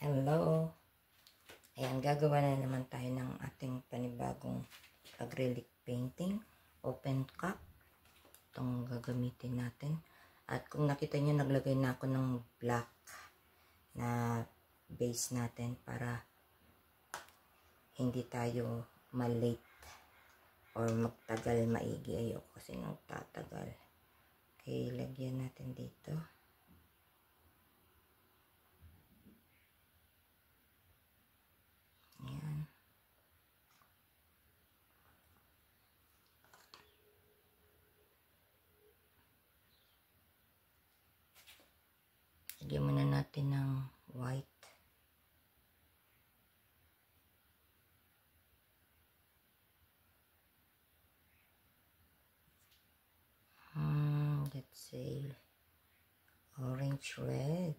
Hello. Ayan, gagawa na naman tayo ng ating panibagong acrylic painting. Open cup. Itong gagamitin natin. At kung nakita nyo, naglagay na ako ng black na base natin para hindi tayo malate or magtagal maigi. Ayoko kasi nang tatagal. Okay, lagyan natin dito. Say orange red.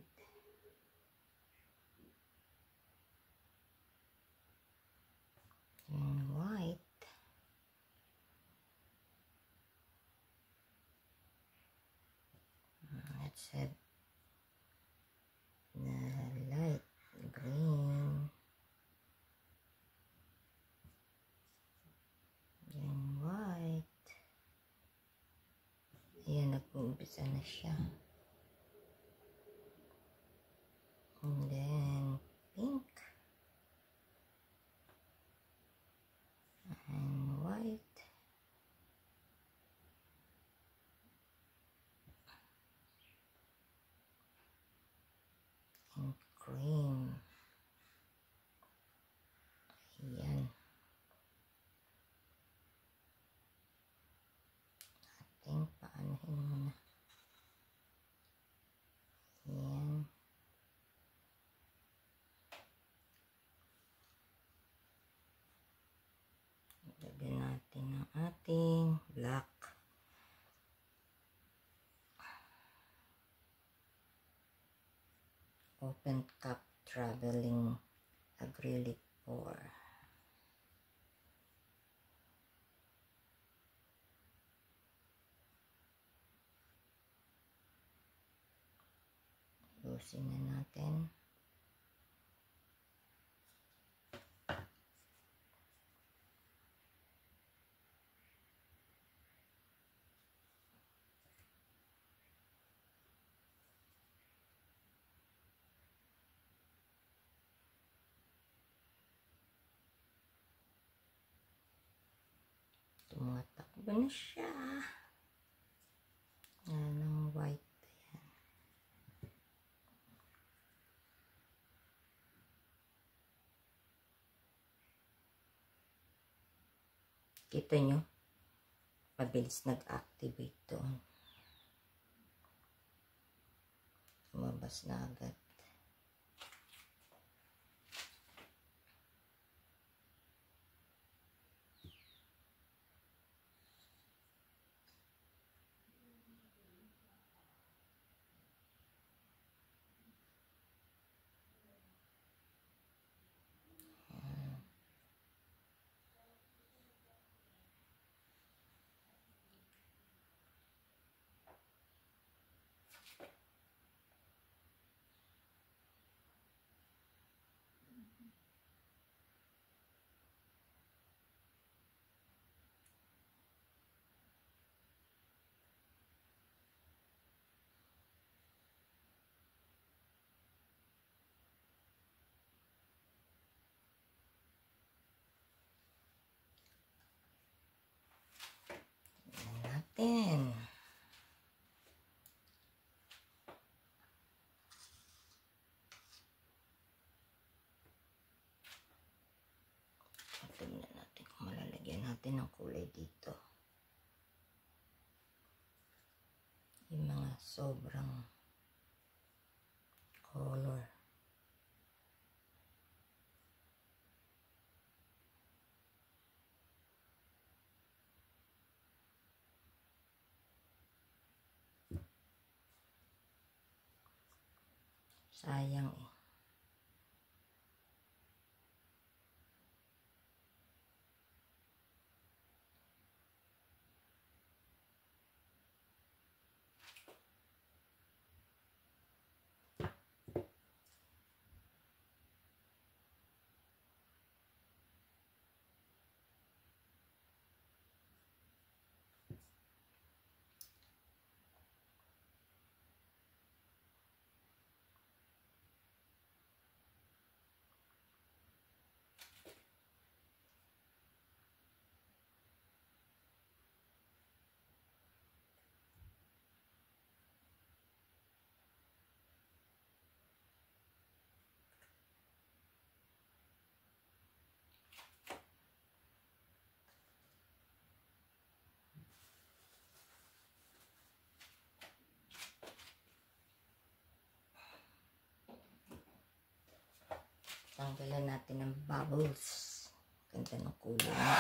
and white. Mm, Let's have nag-umpisa na siya. Open cup traveling acrylic pour. Lusin na natin. Tumatakbo na siya. Yan ang white. Ayan. Kita nyo? Mabilis nag-activate doon. Lumabas na agad. natin. Tingnan natin kung malalagyan natin ng kulay dito. Yung mga sobrang color. Sayang eh. Tanggalan natin ng bubbles. Ganda ng kulay niya.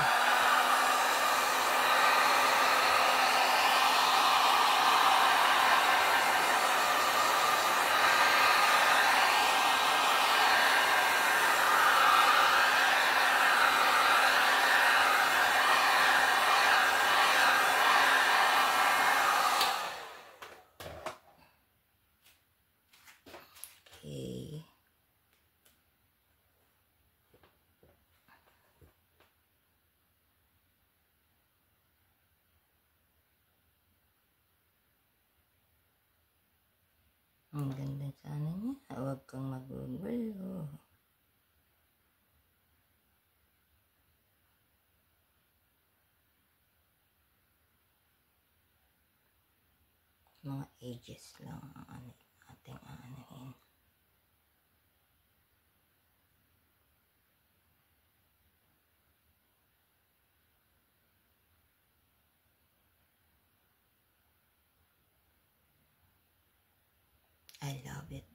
Okay. Ang ganda sana niya. Huwag kang magugulo. Mga ages lang ang ano, ating aanahin. I love it.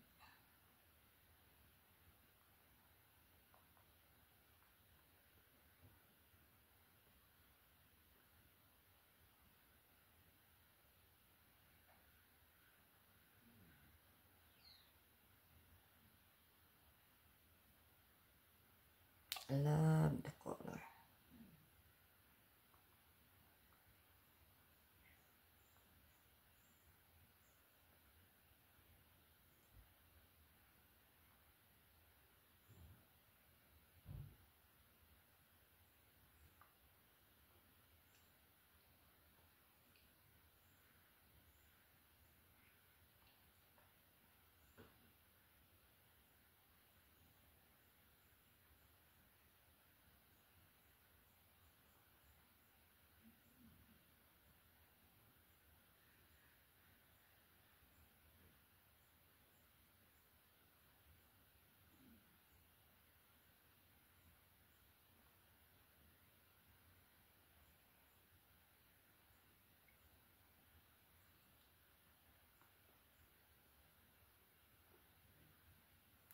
I love the color.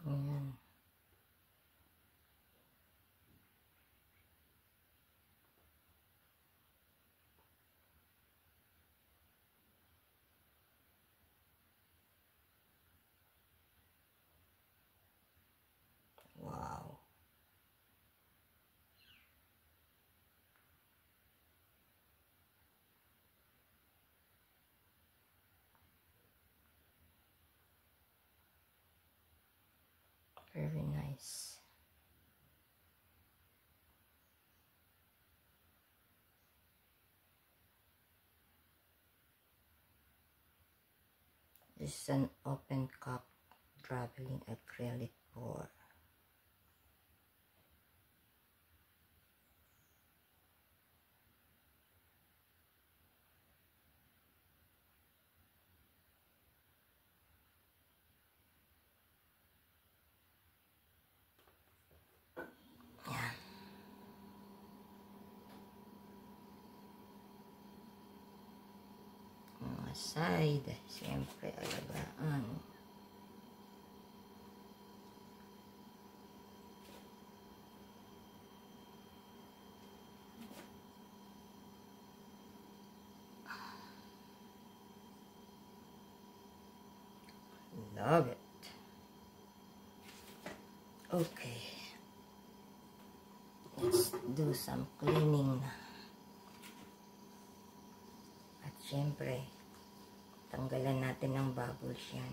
Ayan. Wow. Very nice. This is an open cup traveling acrylic pour. Yan. Mga side, siyempre alagaan. Love it. Okay. Let's do some cleaning na. At syempre, tanggalan natin ng bubbles yan.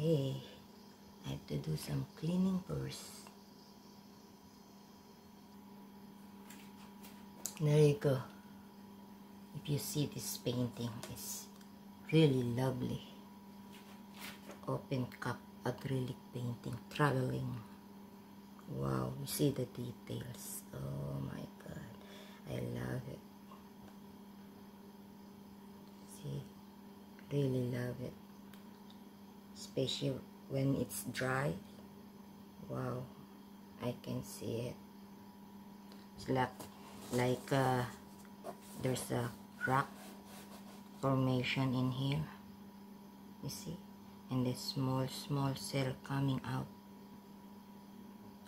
Okay. I have to do some cleaning first. There you go. If you see this painting is really lovely open cup acrylic painting traveling wow you see the details oh my god i love it see really love it especially when it's dry. Wow i can see it. It's like like uh, there's a rock formation in here you see? And the small small cell coming out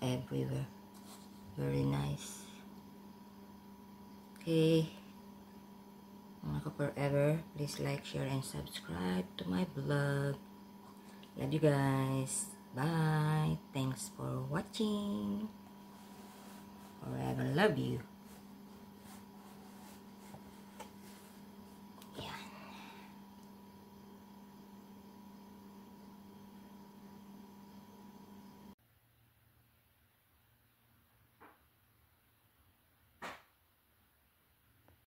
everywhere. Very nice. Okay. Forever please like share and subscribe to my blog love you guys. Bye. Thanks for watching. Forever love you